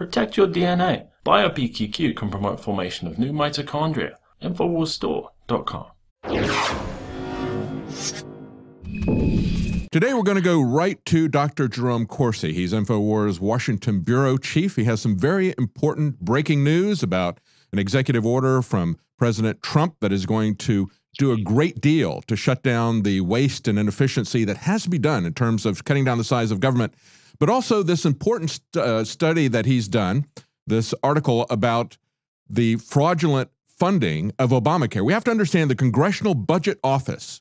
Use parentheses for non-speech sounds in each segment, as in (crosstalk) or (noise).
Protect your DNA. BioPQQ can promote formation of new mitochondria. Infowarsstore.com. Today, we're going to go right to Dr. Jerome Corsi. He's InfoWars Washington Bureau Chief. He has some very important breaking news about an executive order from President Trump that is going to do a great deal to shut down the waste and inefficiency that has to be done in terms of cutting down the size of government, but also this important st- uh, study that he's done, this article about the fraudulent funding of Obamacare. We have to understand the Congressional Budget Office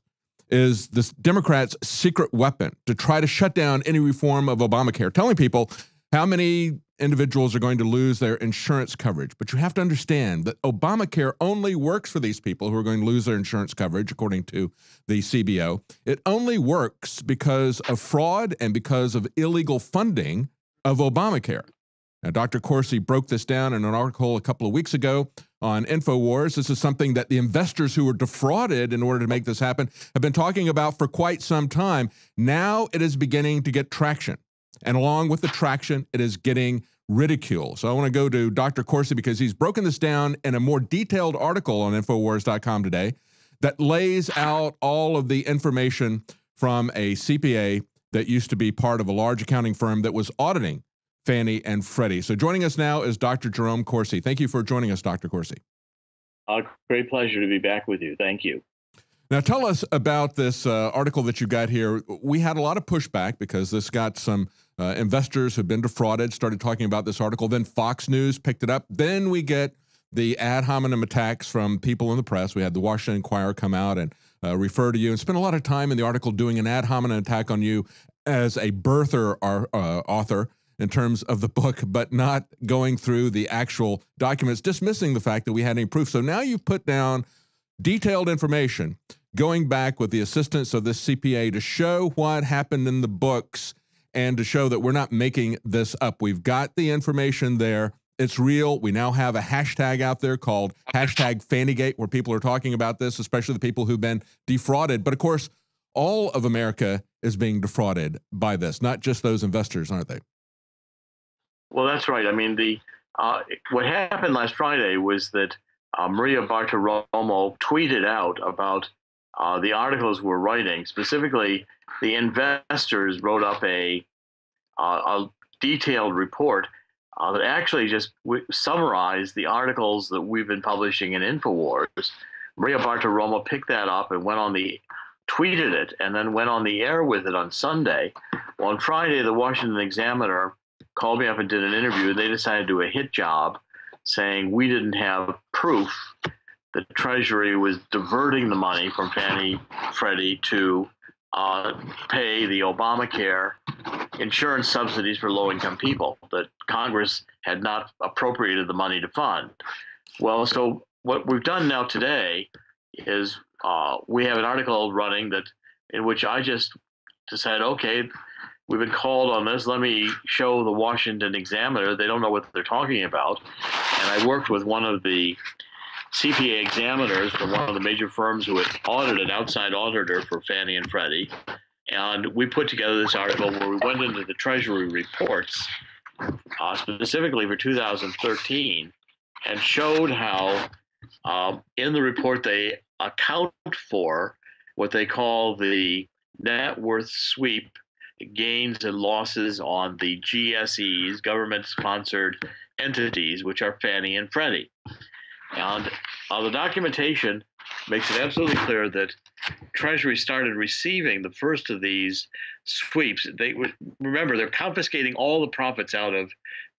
is the Democrats' secret weapon to try to shut down any reform of Obamacare, telling people how many individuals are going to lose their insurance coverage. But you have to understand that Obamacare only works for these people who are going to lose their insurance coverage, according to the CBO. It only works because of fraud and because of illegal funding of Obamacare. Now, Dr. Corsi broke this down in an article a couple of weeks ago on InfoWars. This is something that the investors who were defrauded in order to make this happen have been talking about for quite some time. Now it is beginning to get traction. And along with the traction, it is getting ridicule. So I want to go to Dr. Corsi because he's broken this down in a more detailed article on Infowars.com today that lays out all of the information from a CPA that used to be part of a large accounting firm that was auditing Fannie and Freddie. So joining us now is Dr. Jerome Corsi. Thank you for joining us, Dr. Corsi. Uh, great pleasure to be back with you. Thank you. Now, tell us about this uh, article that you got here. We had a lot of pushback because this got some uh, investors who've been defrauded started talking about this article. Then Fox News picked it up. Then we get the ad hominem attacks from people in the press. We had the Washington Inquirer come out and uh, refer to you and spend a lot of time in the article doing an ad hominem attack on you as a birther or, uh, author in terms of the book, but not going through the actual documents, dismissing the fact that we had any proof. So now you've put down detailed information going back with the assistance of this CPA to show what happened in the books and to show that we're not making this up. We've got the information there. It's real. We now have a hashtag out there called (laughs) hashtag FannieGate where people are talking about this, especially the people who've been defrauded. But of course, all of America is being defrauded by this, not just those investors, aren't they? Well, that's right. I mean, the uh, what happened last Friday was that uh, Maria Bartiromo tweeted out about uh, the articles we're writing. Specifically, the investors wrote up a, uh, a detailed report uh, that actually just w- summarized the articles that we've been publishing in Infowars. Maria Bartiromo picked that up and went on the tweeted it and then went on the air with it on Sunday. Well, on Friday, the Washington Examiner called me up and did an interview. They decided to do a hit job saying we didn't have proof the Treasury was diverting the money from Fannie Freddie to uh, pay the Obamacare insurance subsidies for low income people that Congress had not appropriated the money to fund. Well, so what we've done now today is uh, we have an article running that in which I just decided, okay, we've been called on this. Let me show the Washington Examiner. They don't know what they're talking about. And I worked with one of the CPA examiners from one of the major firms who had audited outside auditor for Fannie and Freddie. And we put together this article where we went into the Treasury reports, uh, specifically for 2013, and showed how um, in the report they account for what they call the net worth sweep gains and losses on the GSEs, government sponsored entities, which are Fannie and Freddie. And uh, the documentation makes it absolutely clear that Treasury started receiving the first of these sweeps. They remember they're confiscating all the profits out of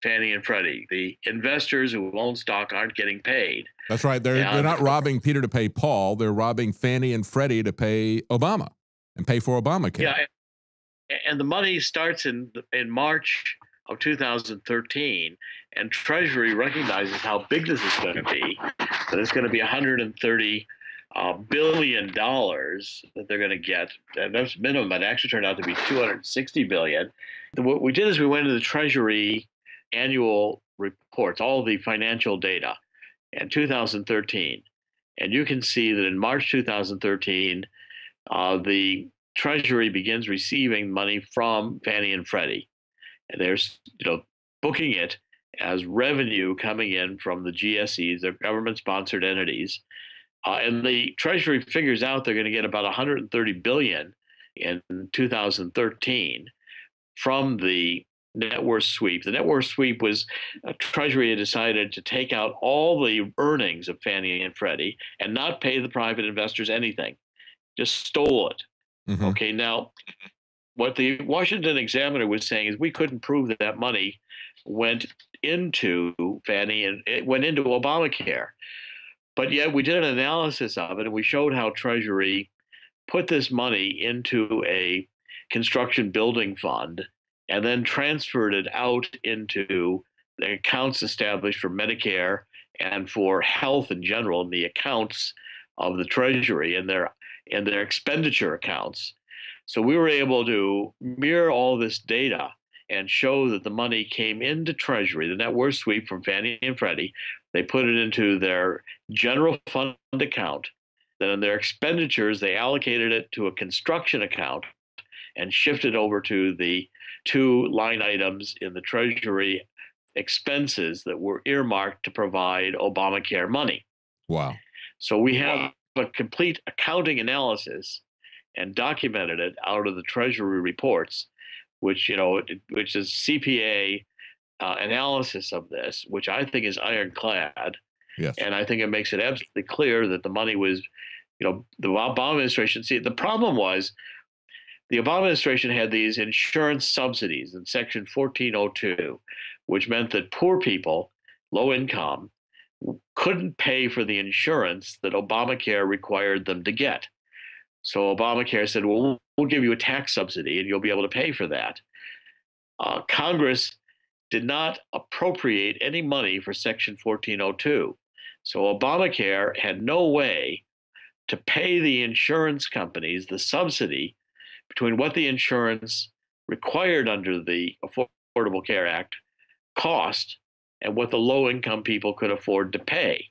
Fannie and Freddie. The investors who own stock aren't getting paid. That's right. They're and, they're not robbing Peter to pay Paul. They're robbing Fannie and Freddie to pay Obama and pay for Obamacare. Yeah, and the money starts in in March of 2013, and Treasury recognizes how big this is going to be, that it's going to be 130 uh, billion dollars that they're going to get. And that's minimum. It actually turned out to be 260 billion. What we did is we went into the Treasury annual reports, all the financial data, in 2013, and you can see that in March 2013, uh, the Treasury begins receiving money from Fannie and Freddie. And there's, you know, booking it as revenue coming in from the GSEs, the government sponsored entities. Uh, and the Treasury figures out they're going to get about 130 billion in 2013 from the net worth sweep. The net worth sweep was uh, Treasury had decided to take out all the earnings of Fannie and Freddie and not pay the private investors anything, just stole it. Mm-hmm. Okay, now what the Washington Examiner was saying is we couldn't prove that that money went into Fannie and it went into Obamacare. But yet we did an analysis of it and we showed how Treasury put this money into a construction building fund and then transferred it out into the accounts established for Medicare and for health in general in the accounts of the Treasury and their and their expenditure accounts. So we were able to mirror all this data and show that the money came into Treasury, the net worth sweep from Fannie and Freddie. They put it into their general fund account. Then in their expenditures, they allocated it to a construction account and shifted over to the two line items in the Treasury expenses that were earmarked to provide Obamacare money. Wow. So we have wow. a complete accounting analysis and documented it out of the Treasury reports, which, you know, which is CPA uh, analysis of this, which I think is ironclad. Yes. And I think it makes it absolutely clear that the money was, you know, the Obama administration. See, the problem was the Obama administration had these insurance subsidies in Section 1402, which meant that poor people, low income, couldn't pay for the insurance that Obamacare required them to get. So Obamacare said, well, we'll give you a tax subsidy and you'll be able to pay for that. Uh, Congress did not appropriate any money for Section 1402. So Obamacare had no way to pay the insurance companies the subsidy between what the insurance required under the Affordable Care Act cost and what the low income people could afford to pay.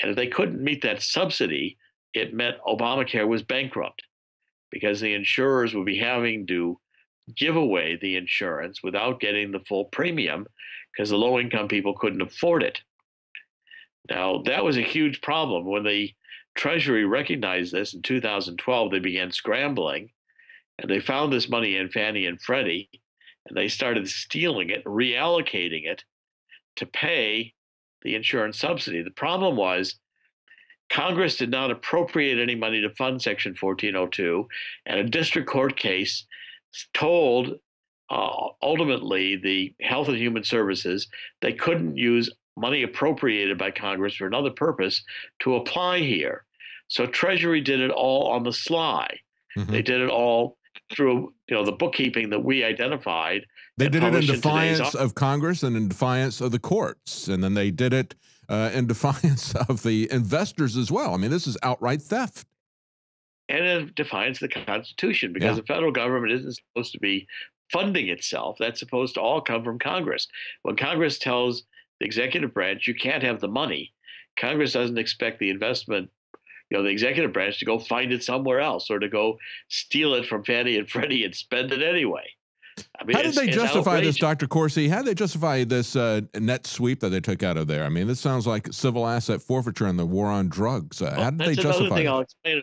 And if they couldn't meet that subsidy, it meant Obamacare was bankrupt because the insurers would be having to give away the insurance without getting the full premium because the low income people couldn't afford it. Now, that was a huge problem. When the Treasury recognized this in 2012, they began scrambling and they found this money in Fannie and Freddie, and they started stealing it, reallocating it to pay the insurance subsidy. The problem was Congress did not appropriate any money to fund Section 1402, and a district court case told uh, ultimately the Health and Human Services they couldn't use money appropriated by Congress for another purpose to apply here. So Treasury did it all on the sly. Mm-hmm. They did it all through you know the bookkeeping that we identified. They did it in defiance in of Congress and in defiance of the courts, and then they did it uh, in defiance (laughs) of the investors as well. I mean, this is outright theft. And in defiance of the Constitution, because yeah. the federal government isn't supposed to be funding itself. That's supposed to all come from Congress. When Congress tells the executive branch you can't have the money, Congress doesn't expect the investment you know, the executive branch to go find it somewhere else or to go steal it from Fannie and (laughs) Freddie and spend it anyway. I mean, How did they justify this, Dr. Corsi? How did they justify this uh, net sweep that they took out of there? I mean, this sounds like civil asset forfeiture and the war on drugs. Uh, well, how did they justify thing I'll explain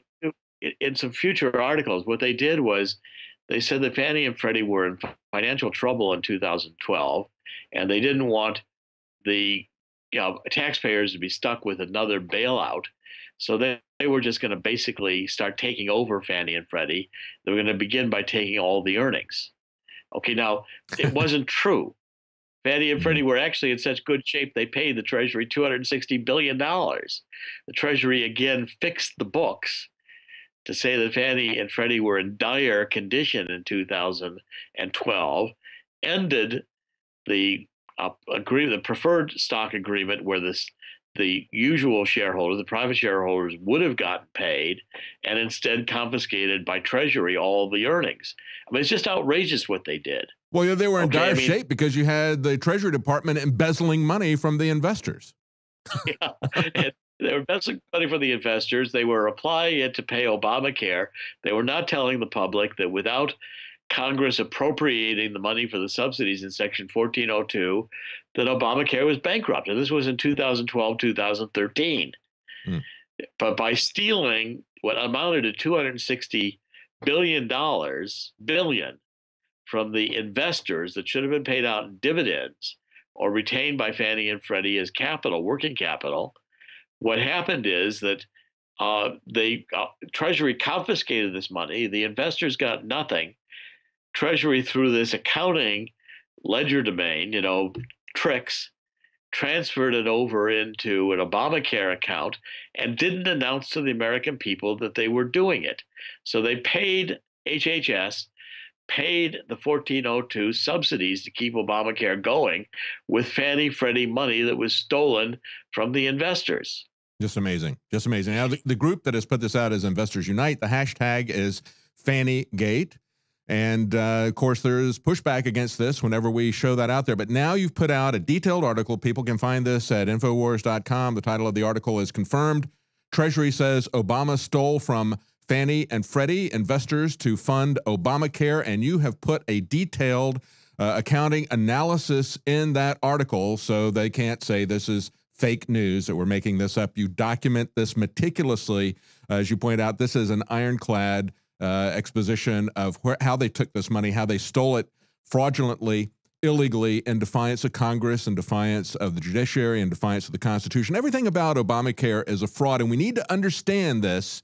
in some future articles. What they did was they said that Fannie and Freddie were in financial trouble in 2012, and they didn't want the you know, taxpayers to be stuck with another bailout. So they, they were just going to basically start taking over Fannie and Freddie. They were going to begin by taking all the earnings. Okay, now it (laughs) wasn't true. Fannie and Freddie mm-hmm. were actually in such good shape they paid the Treasury $260 billion. The Treasury again fixed the books to say that Fannie and Freddie were in dire condition in 2012, ended the uh, agreement, the preferred stock agreement, where this the usual shareholders, the private shareholders, would have gotten paid and instead confiscated by Treasury all the earnings. I mean, it's just outrageous what they did. Well, yeah, they were in okay, dire I mean, shape because you had the Treasury Department embezzling money from the investors. (laughs) yeah. they were embezzling money from the investors. They were applying it to pay Obamacare. They were not telling the public that without Congress appropriating the money for the subsidies in Section 1402, that Obamacare was bankrupt. And this was in 2012, 2013. Mm. But by stealing what amounted to 260 billion dollars, billion from the investors that should have been paid out in dividends or retained by Fannie and Freddie as capital, working capital, what happened is that uh, the uh, Treasury confiscated this money. The investors got nothing. Treasury, through this accounting legerdemain, you know, tricks, transferred it over into an Obamacare account and didn't announce to the American people that they were doing it. So they paid HHS, paid the 1402 subsidies to keep Obamacare going with Fannie Freddie money that was stolen from the investors. Just amazing. Just amazing. Now, the, the group that has put this out is Investors Unite. The hashtag is Fannie Gate. And uh, of course, there's pushback against this whenever we show that out there. But now you've put out a detailed article. People can find this at Infowars.com. The title of the article is Confirmed. Treasury says Obama stole from Fannie and Freddie investors to fund Obamacare. And you have put a detailed uh, accounting analysis in that article so they can't say this is fake news that we're making this up. You document this meticulously. As you point out, this is an ironclad uh, exposition of where, how they took this money, how they stole it fraudulently, illegally, in defiance of Congress, in defiance of the judiciary, in defiance of the Constitution. Everything about Obamacare is a fraud, and we need to understand this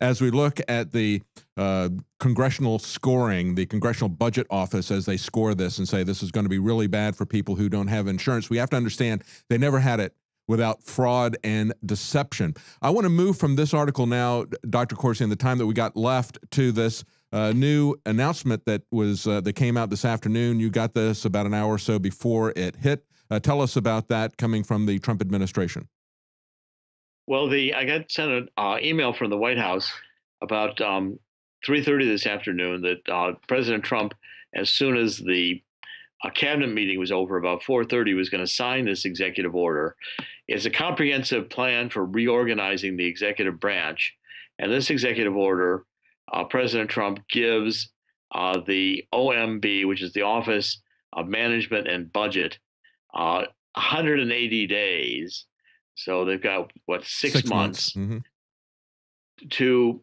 as we look at the uh, congressional scoring, the Congressional Budget Office, as they score this and say this is going to be really bad for people who don't have insurance. We have to understand they never had it without fraud and deception. I want to move from this article now, Dr. Corsi, in the time that we got left to this uh, new announcement that was uh, that came out this afternoon. You got this about an hour or so before it hit. Uh, tell us about that coming from the Trump administration. Well, the I got sent an uh, email from the White House about um, 3:30 this afternoon that uh, President Trump, as soon as the a cabinet meeting was over about 4:30 was going to sign this executive order. It's a comprehensive plan for reorganizing the executive branch, and this executive order, uh, President Trump gives uh, the OMB, which is the Office of Management and Budget, uh, 180 days. So they've got what six, six months, months. Mm-hmm. to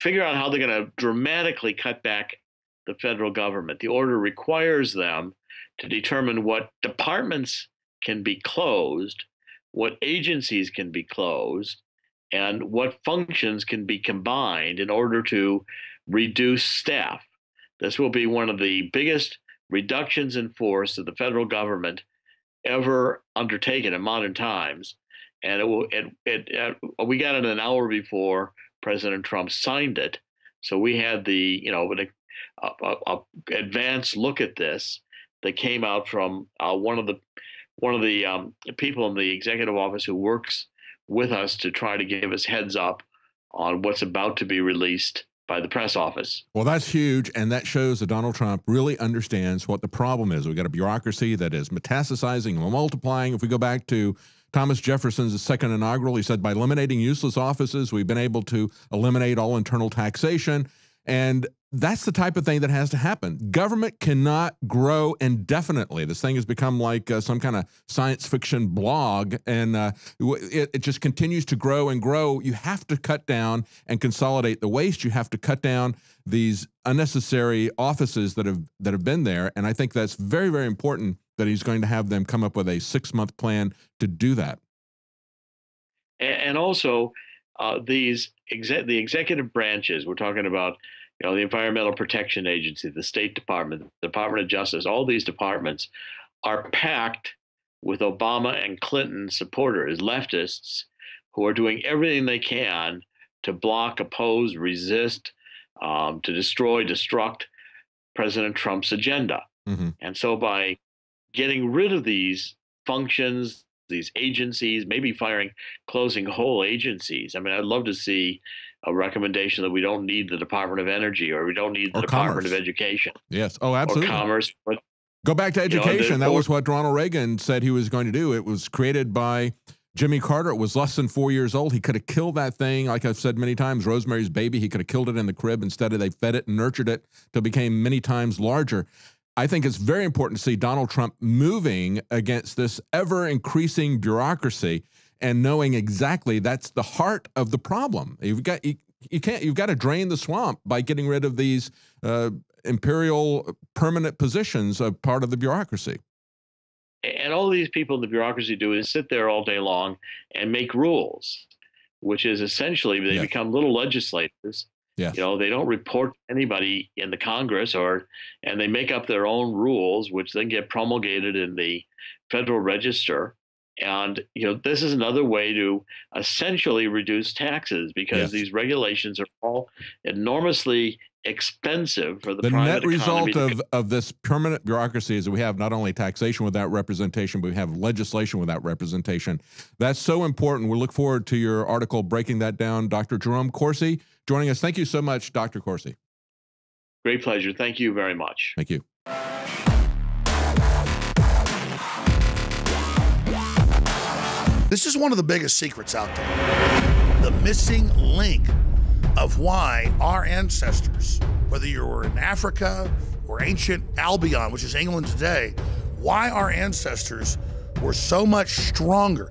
figure out how they're going to dramatically cut back the federal government. The order requires them to determine what departments can be closed, what agencies can be closed, and what functions can be combined in order to reduce staff. This will be one of the biggest reductions in force that the federal government ever undertaken in modern times. And it will. It, it, uh, we got it an hour before President Trump signed it, so we had the you know a, a, a advanced look at this that came out from uh, one of the one of the um, people in the executive office who works with us to try to give us heads up on what's about to be released by the press office. Well, that's huge, and that shows that Donald Trump really understands what the problem is. We've got a bureaucracy that is metastasizing and multiplying. If we go back to Thomas Jefferson's second inaugural, he said, by eliminating useless offices, we've been able to eliminate all internal taxation. And that's the type of thing that has to happen. Government cannot grow indefinitely. This thing has become like uh, some kind of science fiction blog, and uh, it, it, just continues to grow and grow. You have to cut down and consolidate the waste. You have to cut down these unnecessary offices that have that have been there, and I think that's very, very important that he's going to have them come up with a six month plan to do that. And also, uh, these exe- the executive branches. We're talking about you know the Environmental Protection Agency, the State Department, the Department of Justice. All these departments are packed with Obama and Clinton supporters, leftists, who are doing everything they can to block, oppose, resist, um, to destroy, destruct President Trump's agenda. Mm-hmm. And so by getting rid of these functions, these agencies, maybe firing, closing whole agencies. I mean, I'd love to see a recommendation that we don't need the Department of Energy or we don't need the or Department commerce. of Education. Yes. Oh, absolutely. Commerce. But, Go back to education. You know, that was what Ronald Reagan said he was going to do. It was created by Jimmy Carter. It was less than four years old. He could have killed that thing. Like I've said many times, Rosemary's Baby, he could have killed it in the crib. Instead of they fed it and nurtured it till it became many times larger. I think it's very important to see Donald Trump moving against this ever increasing bureaucracy and knowing exactly that's the heart of the problem. You've got you, you can't you've got to drain the swamp by getting rid of these uh, imperial permanent positions of part of the bureaucracy. And all these people in the bureaucracy do is sit there all day long and make rules, which is essentially they become little legislators yeah. You know, they don't report anybody in the Congress or and they make up their own rules, which then get promulgated in the Federal Register. And you know, this is another way to essentially reduce taxes because yes. these regulations are all enormously expensive for the, the net result of, of this permanent bureaucracy is that we have not only taxation without representation but we have legislation without representation. That's so important. We look forward to your article breaking that down. Dr jerome corsi joining us. Thank you so much dr corsi. Great pleasure. Thank you very much. Thank you. This is one of the biggest secrets out there. The missing link of why our ancestors, whether you were in Africa or ancient Albion, which is England today, why our ancestors were so much stronger.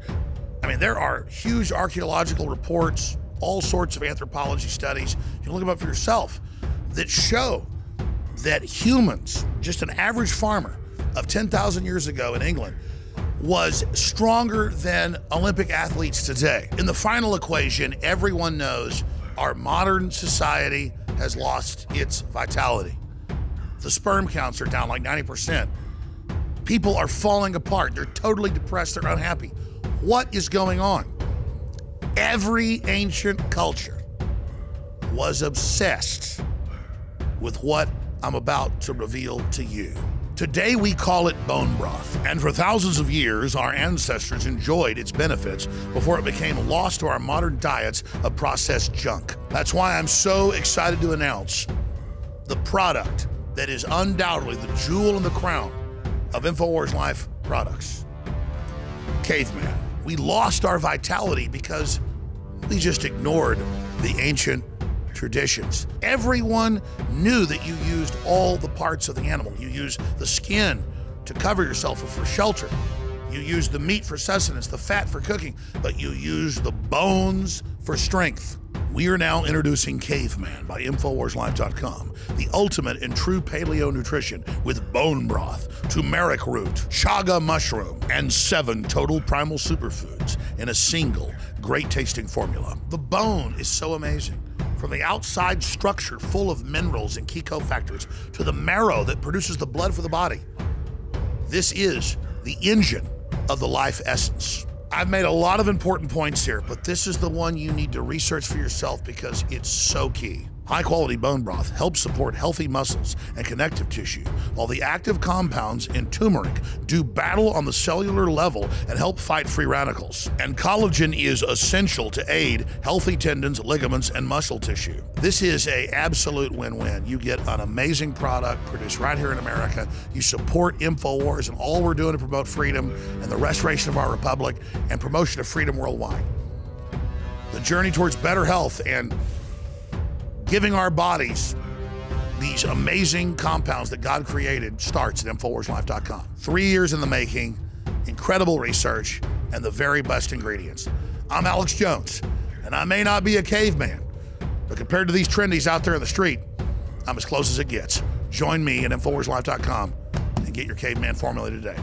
I mean, there are huge archaeological reports, all sorts of anthropology studies. You can look them up for yourself that show that humans, just an average farmer of 10,000 years ago in England, was stronger than Olympic athletes today. In the final equation, everyone knows our modern society has lost its vitality. The sperm counts are down like 90%. People are falling apart. They're totally depressed. They're unhappy. What is going on? Every ancient culture was obsessed with what I'm about to reveal to you. Today we call it bone broth, and for thousands of years our ancestors enjoyed its benefits before it became lost to our modern diets of processed junk. That's why I'm so excited to announce the product that is undoubtedly the jewel in the crown of InfoWars Life products. Caveman. We lost our vitality because we just ignored the ancient traditions. Everyone knew that you used all the parts of the animal. You used the skin to cover yourself for shelter. You used the meat for sustenance, the fat for cooking, but you used the bones for strength. We are now introducing Caveman by InfoWarsLife.com, the ultimate in true paleo nutrition with bone broth, turmeric root, chaga mushroom, and seven total primal superfoods in a single great tasting formula. The bone is so amazing from the outside structure full of minerals and key cofactors to the marrow that produces the blood for the body. This is the engine of the life essence. I've made a lot of important points here, but this is the one you need to research for yourself because it's so key. High quality bone broth helps support healthy muscles and connective tissue, while the active compounds in turmeric do battle on the cellular level and help fight free radicals. And collagen is essential to aid healthy tendons, ligaments, and muscle tissue. This is a absolute win-win. You get an amazing product produced right here in America. You support InfoWars and all we're doing to promote freedom and the restoration of our republic and promotion of freedom worldwide. The journey towards better health and giving our bodies these amazing compounds that God created starts at InfoWarsLife.com. Three years in the making, incredible research, and the very best ingredients. I'm Alex Jones, and I may not be a caveman, but compared to these trendies out there in the street, I'm as close as it gets. Join me at InfoWarsLife.com and get your caveman formula today.